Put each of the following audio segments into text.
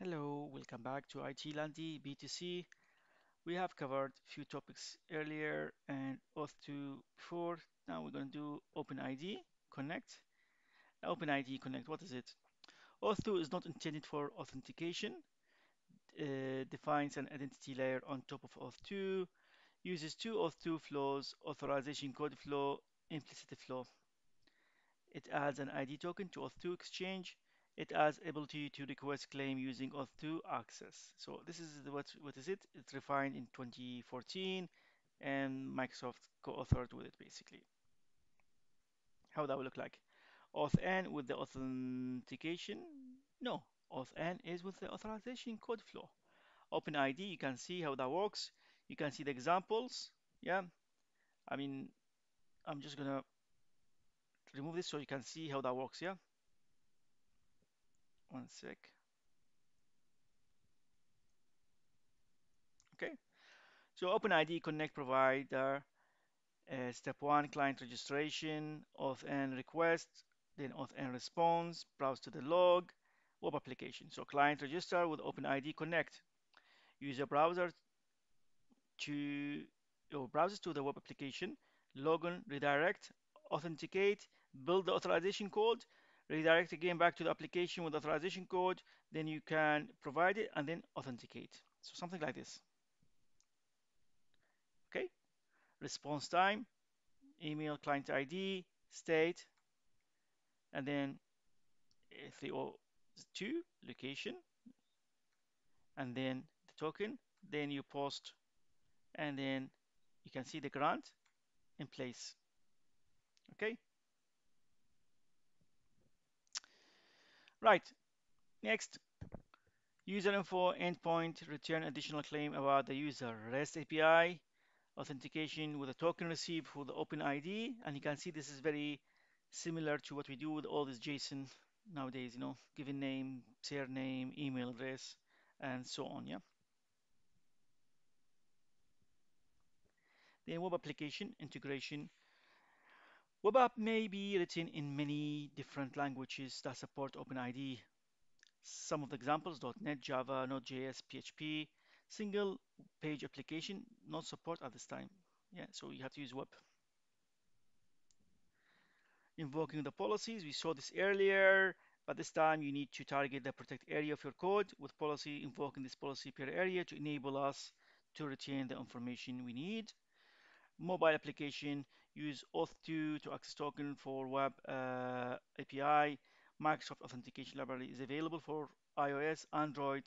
Hello, welcome back to IT Landy B2C. We have covered a few topics earlier and OAuth2 before. Now we're going to do OpenID Connect. OpenID Connect, what is it? OAuth2 is not intended for authentication. Uh, defines an identity layer on top of OAuth2. Uses two OAuth2 flows, authorization code flow, implicit flow. It adds an ID token to OAuth2 exchange. It adds ability to request claim using OAuth2 access. So this is what what is it? It's refined in 2014 and Microsoft co-authored with it basically. How that would look like. Auth-N with the authentication? No, Auth-N is with the authorization code flow. OpenID, you can see how that works. You can see the examples. Yeah, I mean, I'm just gonna remove this so you can see how that works. Yeah, one sec. Okay, so OpenID Connect provider, uh, step one, client registration, auth-n request, then auth-n response, browse to the log, web application. So client register with OpenID Connect. Use a browser to or browsers to the web application, login, redirect, authenticate, build the authorization code, redirect again back to the application with authorization code, then you can provide it and then authenticate. So something like this. Okay, response time, email client ID, state, and then 302 location, and then the token, then you post, and then you can see the grant in place. Okay. Right. Next, user info endpoint return additional claim about the user REST API authentication with a token received for the open ID. and you can see this is very similar to what we do with all this JSON nowadays, you know, given name, surname, email address, and so on, yeah. Then web application integration. Web app may be written in many different languages that support OpenID. Some of the examples, .NET, Java, Node.js, PHP, single page application, not support at this time. Yeah, so you have to use web. Invoking the policies, we saw this earlier, but this time you need to target the protect area of your code with policy, invoking this policy per area to enable us to retain the information we need. Mobile application, use OAuth2 to access token for web uh, API. Microsoft Authentication Library is available for iOS, Android,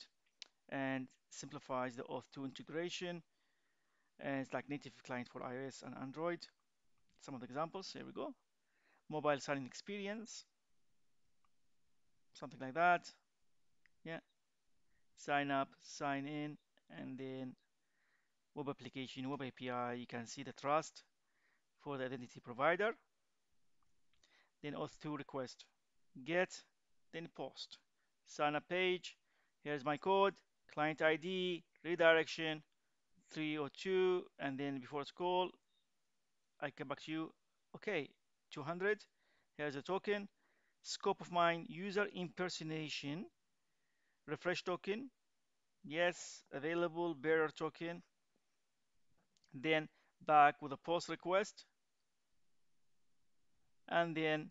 and simplifies the OAuth2 integration. And it's like native client for iOS and Android. Some of the examples, here we go mobile signing experience, something like that. Yeah, sign up, sign in, and then web application, web API, you can see the trust for the identity provider. Then OAuth2 request, get, then post. Sign up page, here's my code, client ID, redirection, 302, and then before it's call, I come back to you, okay, 200, here's a token, scope of mine, user impersonation, refresh token, yes, available bearer token, then back with a post request, and then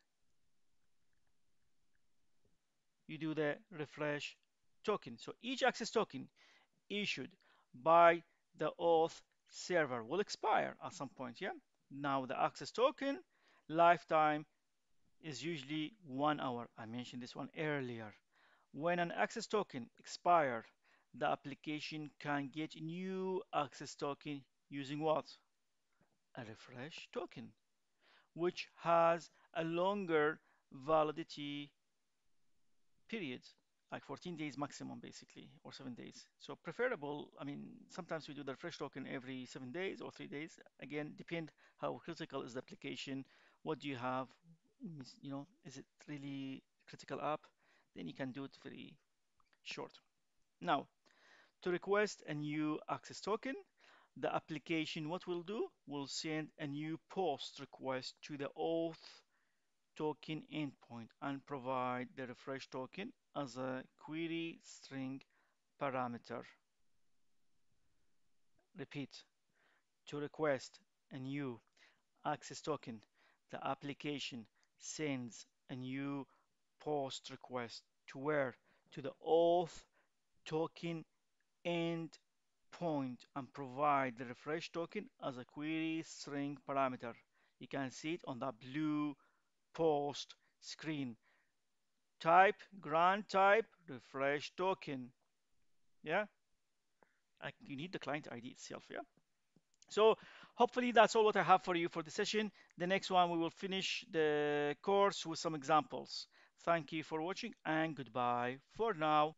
you do the refresh token. So each access token issued by the auth server will expire at some point, yeah? Now the access token lifetime is usually one hour. I mentioned this one earlier. When an access token expires, the application can get new access token using what? A refresh token, which has a longer validity period, like 14 days maximum, basically, or seven days. So preferable, I mean, sometimes we do the refresh token every seven days or three days. Again, depend how critical is the application, what do you have, you know, is it really critical app? Then you can do it very short. Now, to request a new access token, the application, what we'll do, we'll send a new post request to the auth token endpoint and provide the refresh token as a query string parameter. Repeat, to request a new access token, the application sends a new post request to where? To the auth token endpoint and provide the refresh token as a query string parameter. You can see it on that blue post screen. Type, grant type, refresh token. Yeah? You need the client ID itself, yeah? So hopefully that's all what I have for you for the session. The next one we will finish the course with some examples. Thank you for watching and goodbye for now.